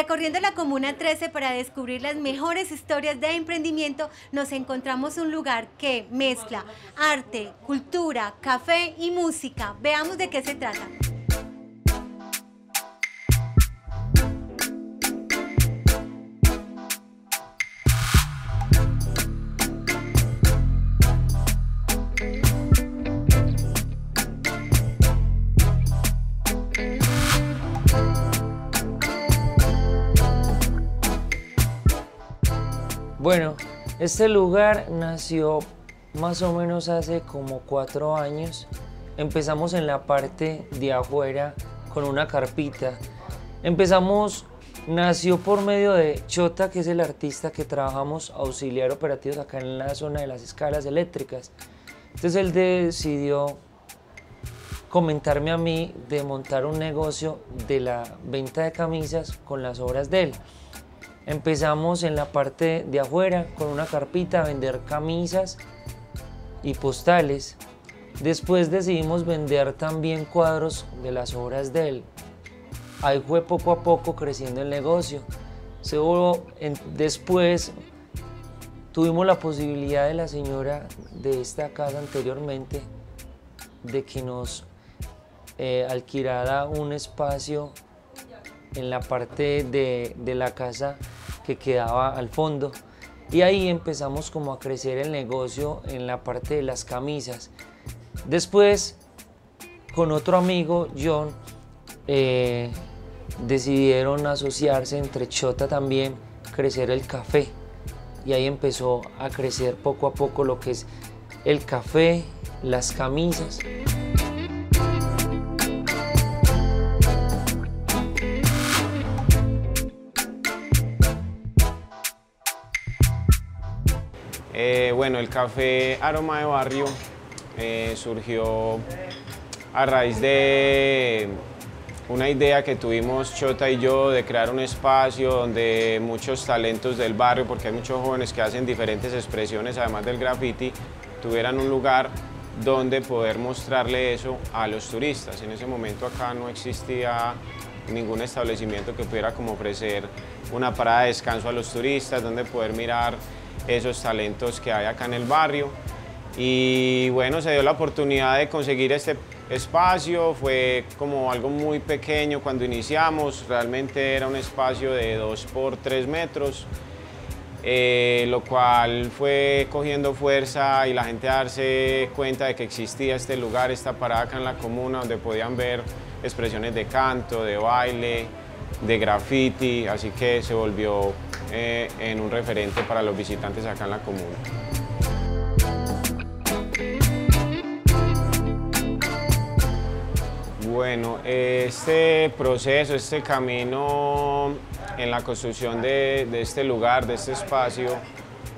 Recorriendo la Comuna 13 para descubrir las mejores historias de emprendimiento, nos encontramos un lugar que mezcla arte, cultura, café y música. Veamos de qué se trata. Bueno, este lugar nació más o menos hace como cuatro años. Empezamos en la parte de afuera con una carpita. Empezamos, nació por medio de Chota, que es el artista que trabajamos auxiliar operativos acá en la zona de las escalas eléctricas. Entonces él decidió comentarme a mí de montar un negocio de la venta de camisas con las obras de él. Empezamos en la parte de afuera con una carpita a vender camisas y postales. Después decidimos vender también cuadros de las obras de él. Ahí fue poco a poco creciendo el negocio. después tuvimos la posibilidad de la señora de esta casa anteriormente de que nos eh, alquilara un espacio en la parte de, de la casa que quedaba al fondo. Y ahí empezamos como a crecer el negocio en la parte de las camisas. Después, con otro amigo, John, eh, decidieron asociarse entre Chota también, crecer el café. Y ahí empezó a crecer poco a poco lo que es el café, las camisas. Eh, bueno, el café Aroma de Barrio eh, surgió a raíz de una idea que tuvimos Chota y yo de crear un espacio donde muchos talentos del barrio, porque hay muchos jóvenes que hacen diferentes expresiones además del graffiti, tuvieran un lugar donde poder mostrarle eso a los turistas. En ese momento acá no existía ningún establecimiento que pudiera como ofrecer una parada de descanso a los turistas, donde poder mirar esos talentos que hay acá en el barrio. Y bueno, se dio la oportunidad de conseguir este espacio, fue como algo muy pequeño cuando iniciamos, realmente era un espacio de 2 por 3 metros, eh, lo cual fue cogiendo fuerza y la gente darse cuenta de que existía este lugar, esta parada acá en la comuna donde podían ver expresiones de canto, de baile, de graffiti, así que se volvió eh, en un referente para los visitantes acá en la comuna. Bueno, este proceso, este camino en la construcción de, de, este lugar, de este espacio,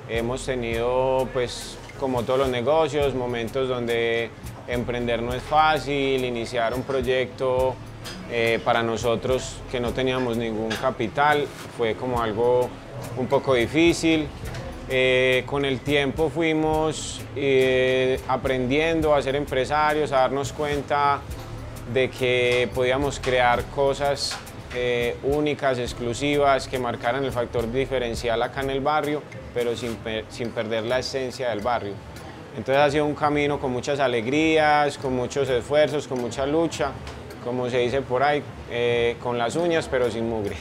hemos tenido, pues, como todos los negocios, momentos donde emprender no es fácil, iniciar un proyecto eh, para nosotros que no teníamos ningún capital fue como algo un poco difícil. Eh, con el tiempo fuimos eh, aprendiendo a ser empresarios, a darnos cuenta de que podíamos crear cosas únicas, exclusivas, que marcaran el factor diferencial acá en el barrio, pero sin, sin perder la esencia del barrio. Entonces ha sido un camino con muchas alegrías, con muchos esfuerzos, con mucha lucha, como se dice por ahí, eh, con las uñas pero sin mugre.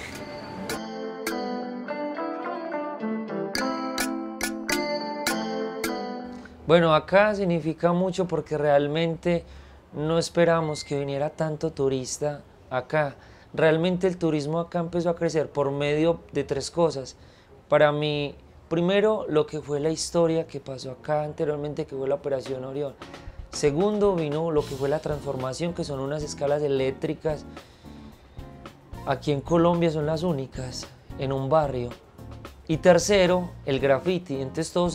Bueno, acá significa mucho porque realmente no esperamos que viniera tanto turista acá. Realmente el turismo acá empezó a crecer por medio de tres cosas. Para mí, primero, lo que fue la historia que pasó acá anteriormente, que fue la Operación Orión. Segundo, vino lo que fue la transformación, que son unas escalas eléctricas. Aquí en Colombia son las únicas, en un barrio. Y tercero, el graffiti. Entonces todo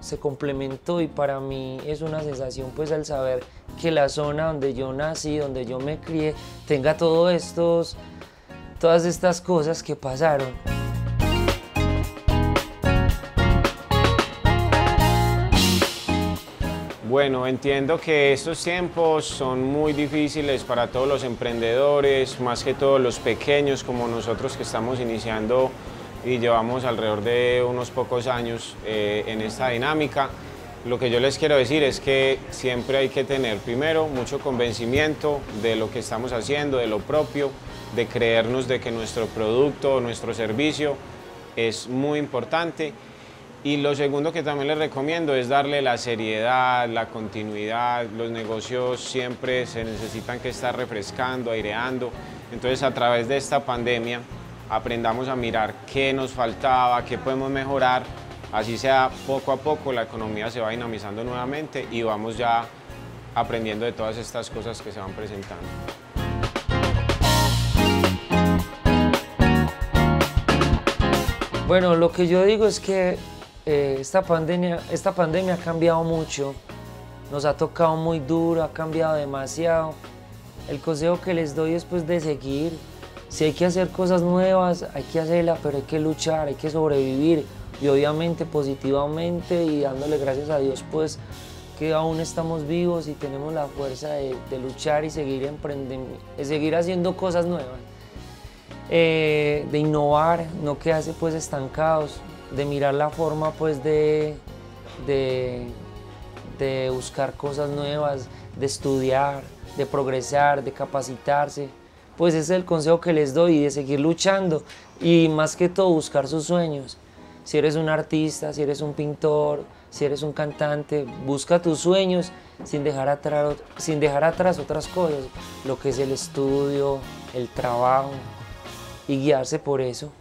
se, complementó y para mí es una sensación pues al saber que la zona donde yo nací, donde yo me crié, tenga estos, todas estas cosas que pasaron. Bueno, entiendo que estos tiempos son muy difíciles para todos los emprendedores, más que todos los pequeños como nosotros que estamos iniciando y llevamos alrededor de unos pocos años eh, en esta dinámica. Lo que yo les quiero decir es que siempre hay que tener primero mucho convencimiento de lo que estamos haciendo, de lo propio, de creernos de que nuestro producto, nuestro servicio es muy importante y lo segundo que también les recomiendo es darle la seriedad, la continuidad. Los negocios siempre se necesitan que estar refrescando, aireando. Entonces a través de esta pandemia aprendamos a mirar qué nos faltaba, qué podemos mejorar. Así sea poco a poco la economía se va dinamizando nuevamente y vamos ya aprendiendo de todas estas cosas que se van presentando. Bueno, lo que yo digo es que eh, esta, pandemia, esta pandemia ha cambiado mucho, nos ha tocado muy duro, ha cambiado demasiado. El consejo que les doy es pues de seguir. Si hay que hacer cosas nuevas, hay que hacerlas, pero hay que luchar, hay que sobrevivir. Y obviamente positivamente y dándole gracias a Dios pues que aún estamos vivos y tenemos la fuerza de, luchar y seguir emprendiendo, seguir haciendo cosas nuevas. Eh, de innovar, no quedarse pues estancados, de mirar la forma pues de, de, buscar cosas nuevas, de estudiar, de progresar, de capacitarse. Pues ese es el consejo que les doy, de seguir luchando y más que todo buscar sus sueños. Si eres un artista, si eres un pintor, si eres un cantante, busca tus sueños sin dejar atrás, sin dejar atrás otras cosas, lo que es el estudio, el trabajo y guiarse por eso.